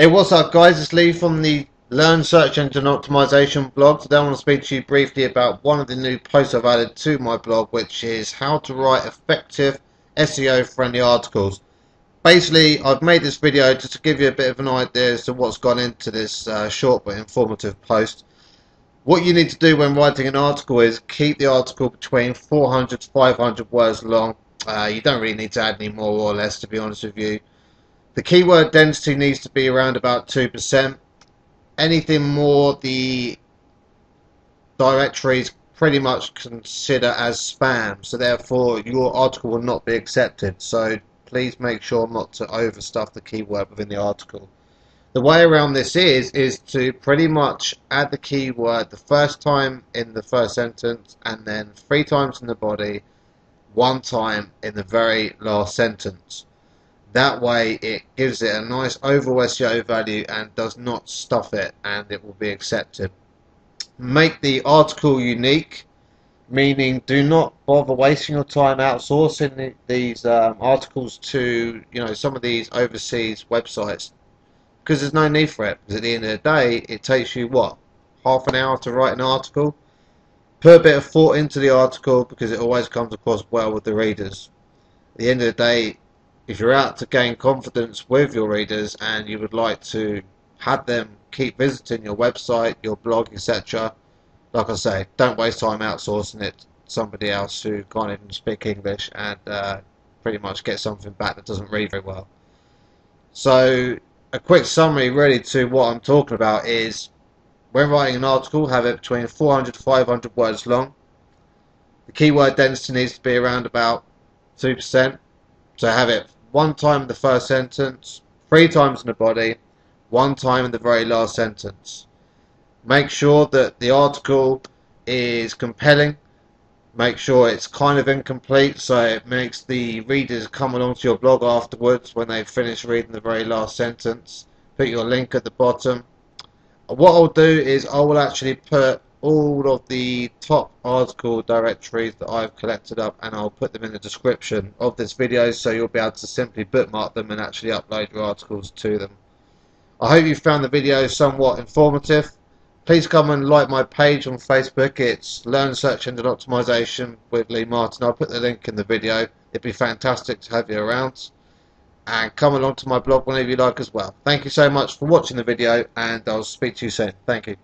Hey, what's up, guys? It's Lee from the Learn Search Engine Optimization blog. Today I want to speak to you briefly about one of the new posts I've added to my blog, which is how to write effective SEO-friendly articles. Basically, I've made this video just to give you a bit of an idea as to what's gone into this uh, short but informative post. What you need to do when writing an article is keep the article between 400 to 500 words long. Uh, you don't really need to add any more or less, to be honest with you. The keyword density needs to be around about 2%. Anything more, the directories pretty much consider as spam, so therefore your article will not be accepted. So please make sure not to overstuff the keyword within the article. The way around this is is to pretty much add the keyword the first time in the first sentence and then three times in the body, one time in the very last sentence. That way it gives it a nice overall SEO value and does not stuff it and it will be accepted. Make the article unique, meaning do not bother wasting your time outsourcing the, these um, articles to you know some of these overseas websites because there's no need for it. Because at the end of the day, it takes you what half an hour to write an article. Put a bit of thought into the article because it always comes across well with the readers. At the end of the day, if you're out to gain confidence with your readers and you would like to have them keep visiting your website, your blog, etc., like I say, don't waste time outsourcing it to somebody else who can't even speak English and uh, pretty much get something back that doesn't read very well. So, a quick summary really to what I'm talking about is when writing an article, have it between 400 to 500 words long. The keyword density needs to be around about 2%. So have it one time in the first sentence, three times in the body, one time in the very last sentence. Make sure that the article is compelling. Make sure it's kind of incomplete so it makes the readers come along to your blog afterwards when they've finished reading the very last sentence. Put your link at the bottom. What I'll do is I will actually put all of the top article directories that I've collected up and I'll put them in the description of this video so you'll be able to simply bookmark them and actually upload your articles to them. I hope you found the video somewhat informative. Please come and like my page on Facebook. It's Learn Search Engine Optimization with Lee Martin. I'll put the link in the video. It'd be fantastic to have you around. And come along to my blog whenever you like as well. Thank you so much for watching the video and I'll speak to you soon. Thank you.